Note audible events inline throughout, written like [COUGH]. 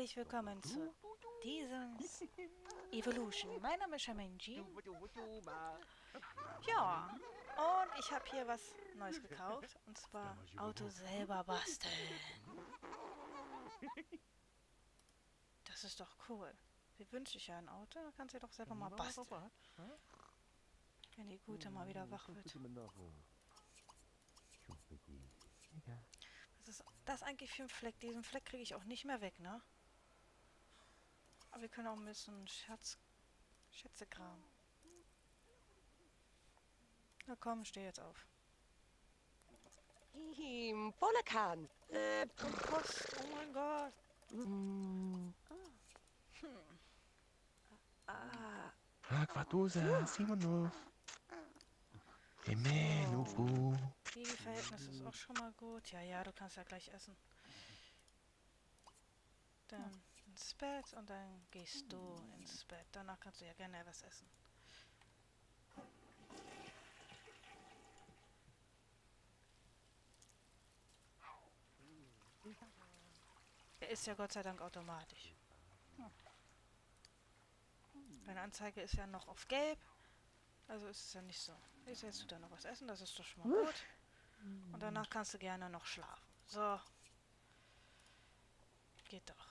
herzlich willkommen zu diesem Evolution. Mein Name ist Shamenji. Ja, und ich habe hier was Neues gekauft. Und zwar Auto selber basteln. Das ist doch cool. Wie wünsche ich ja ein Auto, dann kannst du doch selber mal basteln. Wenn die Gute mal wieder wach wird. Was ist das eigentlich für ein Fleck? Diesen Fleck kriege ich auch nicht mehr weg, ne? Aber wir können auch ein bisschen Schatz... Schätze kramen. Na komm, steh jetzt auf. Him, Polakan. Äh, Post, oh mein Gott. ah, Aquatusa, Simonov. Amen, Ufu. Die Verhältnis ist auch schon mal gut. Ja, ja, du kannst ja gleich essen. Dann ins Bett und dann gehst du ins Bett. Danach kannst du ja gerne was essen. Er ist ja Gott sei Dank automatisch. Meine Anzeige ist ja noch auf gelb. Also ist es ja nicht so. Jetzt willst du da noch was essen, das ist doch schon mal gut. Und danach kannst du gerne noch schlafen. So. Geht doch.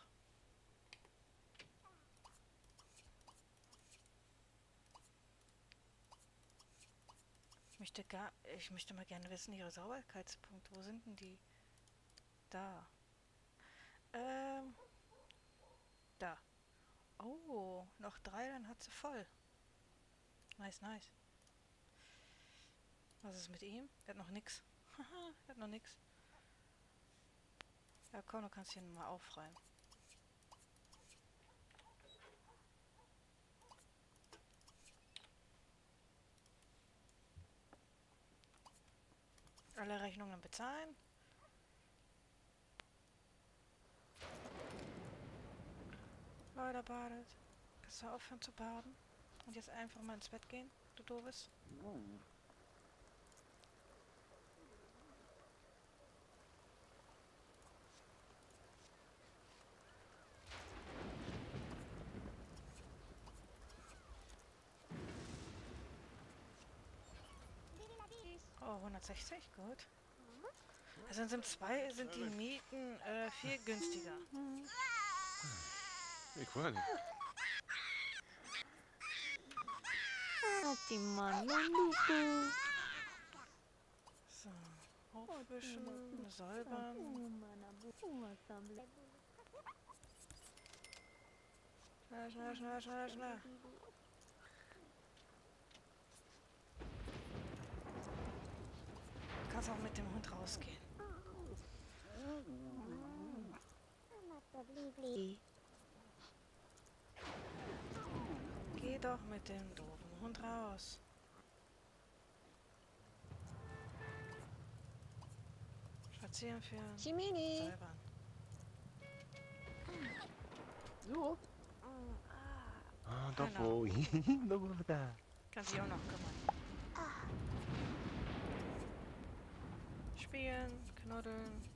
Ich möchte gar, ich möchte mal gerne wissen, ihre Sauberkeitspunkte. Wo sind denn die? Da. Ähm. Da. Oh, noch drei, dann hat sie voll. Nice, nice. Was ist mit ihm? Er hat noch nix. Haha, [LAUGHS] er hat noch nix. Ja, komm, du kannst hier mal aufräumen. Alle Rechnungen bezahlen. Leute, badet. Kannst du aufhören zu baden? Und jetzt einfach mal ins Bett gehen, du doofes? Oh, 160, gut. Also in Sim 2 sind die Mieten äh, viel günstiger. Weet niet. Ati Manuluku. So, aufwischen, säubern. Schnell, schnell, schnell, schnell, schnell. Kannst auch mit dem Hund rausgehen. Geh doch mit dem doofen Hund raus. Spazieren führen, Chimini. säubern. So. Ah, daarvoor. Nog daar. Kannst dich auch noch kümmern. Spielen, knuddeln.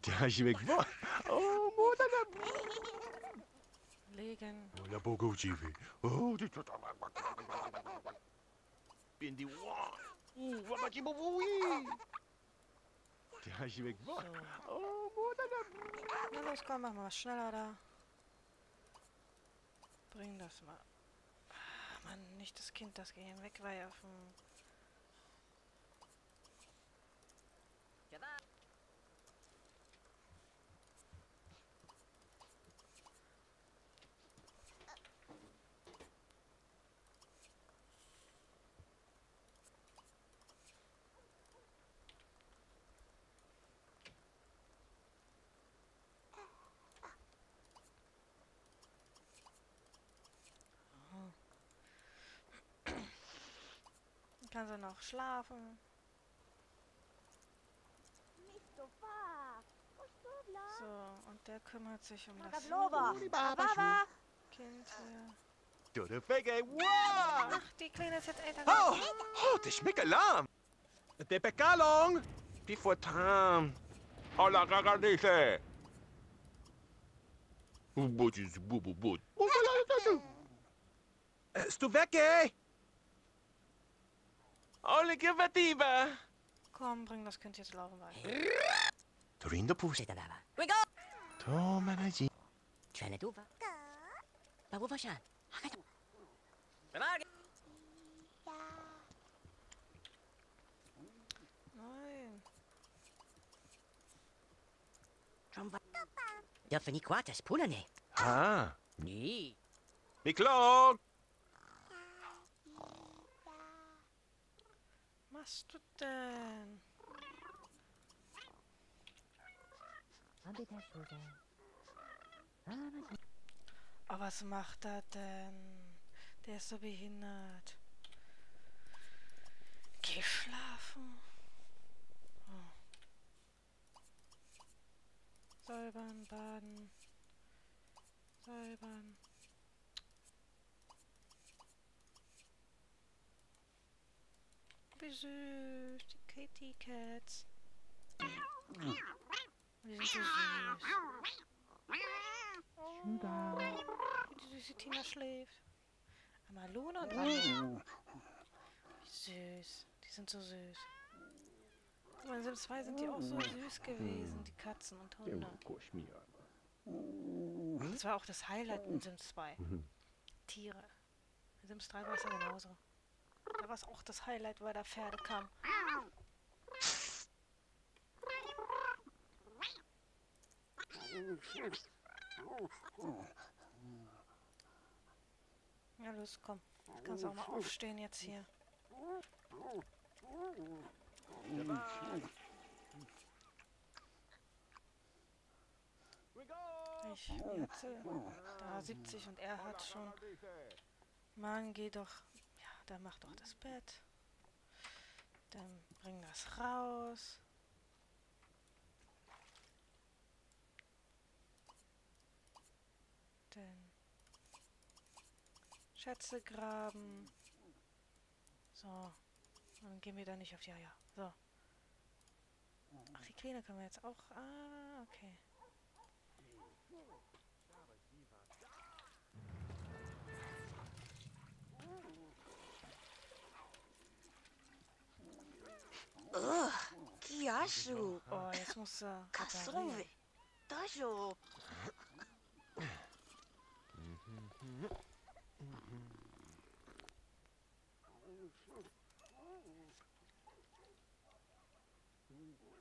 Ja, weet wat. Oh, moeder. Legen. Oh, jivi. Oh, tot. Bin die? Ja, weet wat. So. Oh, moeder. Na los, komm, mach mal was schneller da. Bring das mal. Ah, Mann, nicht das Kind, das Gehirn wegwerfen. Dann kann sie noch schlafen. So, und der kümmert sich um das. Kind hier. Ach, die Kleine ist jetzt älter. Oh, oh, mik alarm. De pekalong. Die voor tam. Hola, gagadise. Butjes, bubu, but. Ist du weg, ey? Alle Gevativa. Komm, bring das Kind jetzt laufen bei. Torindo Pussy. Wiggle! Toma na ji. Trying to do Babu Vashan. Ramage! Nein. Tromba. Ja, für die Quartas, Pulane. Ah, Nee. Miklok. Machst du denn? Oh, was macht er denn? Der ist so behindert. Geh schlafen. Oh. Säubern, baden. Säubern. Wie süß, die Kitty Cats. Die sind so süß. Wie die süße Tina schläft. Einmal Luna und Rami. Wie süß. Die sind so süß. In Sims 2 sind die auch so süß gewesen, die Katzen und Hunde. Das war auch das Highlight in Sims 2. Tiere. In Sims 3 war es ja genauso. War es auch das Highlight, weil da Pferde kamen. Ja, los, komm. Kannst auch mal aufstehen jetzt hier. Ich jetzt da 70 und er hat schon. Mann, geh doch. Dann mach doch das Bett. Dann bring das raus. Dann Schätze graben. So. Dann gehen wir da nicht auf die Eier. So. Ach, die Kleine können wir jetzt auch. Ah, okay. Kiashu. Oh, jetzt muss er. Kasove. Dajo.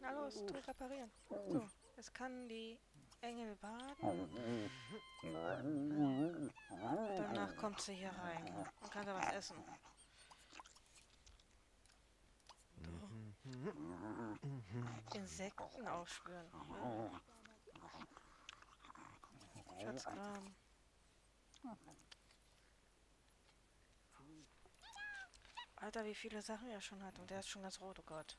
Na los, tu reparieren. So, jetzt kann die Engel baden. Danach kommt sie hier rein und kann da was essen. Insekten aufspüren. Schatzkram. Alter, wie viele Sachen er schon hat. Und der ist schon ganz rot, oh Gott.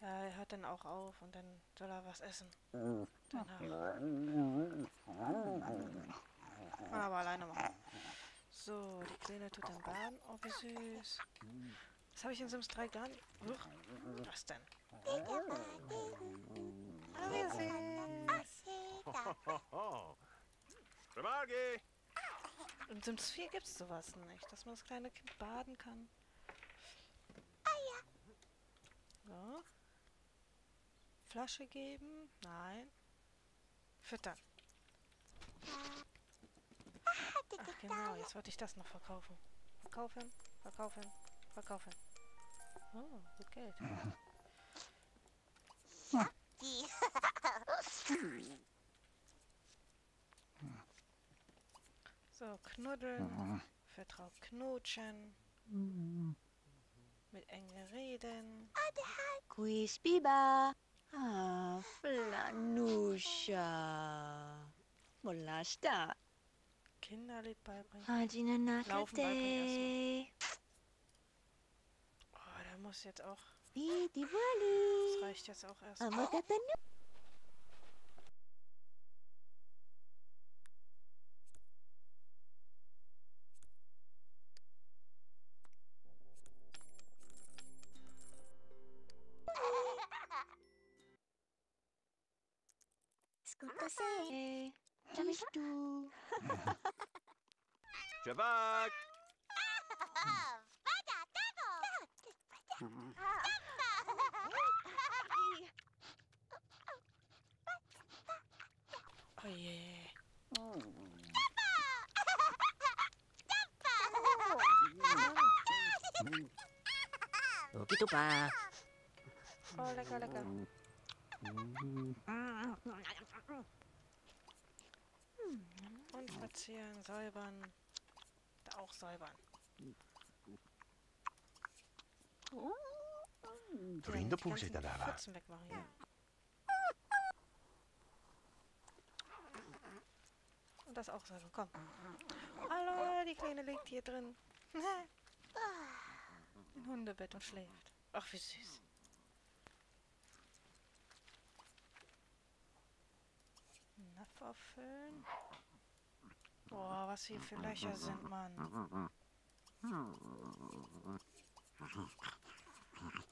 Ja, er hört dann auch auf und dann soll er was essen. Danach. Er aber alleine machen. So, die Kleine tut dann baden. Oh, wie süß. Das habe ich in Sims 3 gar nicht. Huch, was denn? Ah, wie süß. In Sims 4 gibt es sowas nicht, dass man das kleine Kind baden kann. So. Flasche geben? Nein. Füttern. Genau, jetzt wollte ich das noch verkaufen. Verkaufen, verkaufen, verkaufen. Oh, gut Geld. So, knuddeln, vertraut knutschen, mit Engel reden. Quiz Biba. Ah, Flanuscha. Molasta. Kinderlied beibringen. Laufen beibringen Oh, der muss jetzt auch. Das reicht jetzt auch erst. [LAUGHS] [LAUGHS] Trevor! Oh yeah. Rồi kết thúc à. Oh, lecker, lecker. Und verzieren, säubern. Da auch säubern. Ganzen zitten daar. waar. Pfützen wegmachen hier. Und das auch säubern, komm. Hallo, die Kleine liegt hier drin. Im Hundebett und schläft. Ach, wie süß. Napf auffüllen. Boah, was hier für Löcher sind, Mann.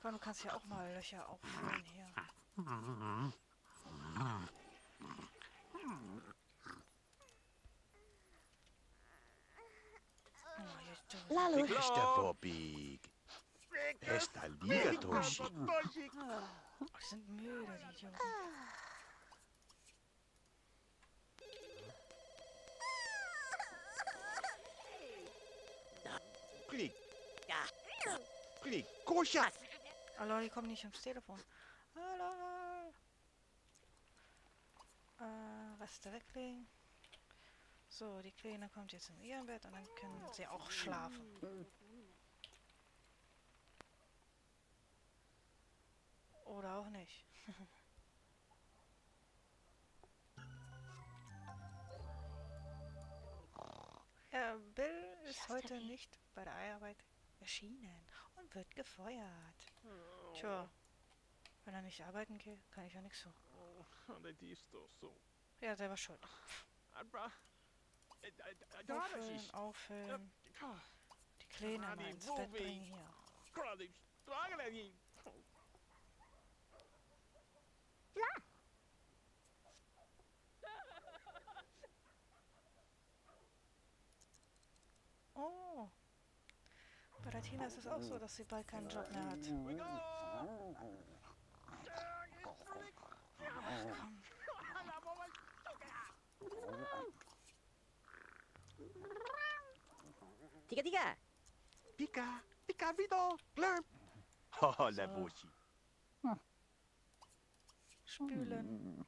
Komm, du kannst ja auch mal Löcher auffüllen hier. Lalu. Beste Bobby. Esta liga, Toshi. Oh, die sind müde, die Idioten. Klik, Ja. klik. Kosha. Hallo, die kommen nicht ums Telefon. Hallo. Äh, Reste weglegen. So, die Kleine kommt jetzt in ihrem Bett und dann können sie auch schlafen. Oder auch nicht. [LAUGHS] ist heute nicht bei der Arbeit erschienen und wird gefeuert. Tja, wenn er nicht arbeiten geht, kann ich ja nichts tun. Oh, dat is toch zo. Ja, selber schuld. Abra. Daar is Auffüllen, iets. auffüllen. Ah, Die Kleine mal die ins Bett bringen hier. Klar, die stragen er niet. Oh. Bei der Tina ist es auch so, dass sie bald keinen Job mehr hat. Komm. Tiga tiga. Pika, pika, Vito. Glurp. Oh, la So. Boshi. Spülen.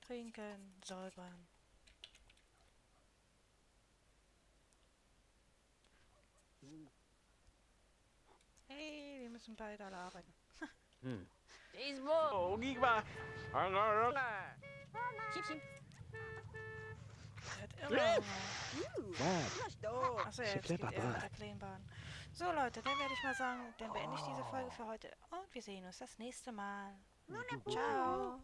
Trinken, säubern. Müssen beide alle arbeiten. Hm. Achso, ja, jetzt geht er mit der. So Leute, dann werde ich mal sagen, dann beende ich diese Folge für heute und wir sehen uns das nächste Mal. Ciao.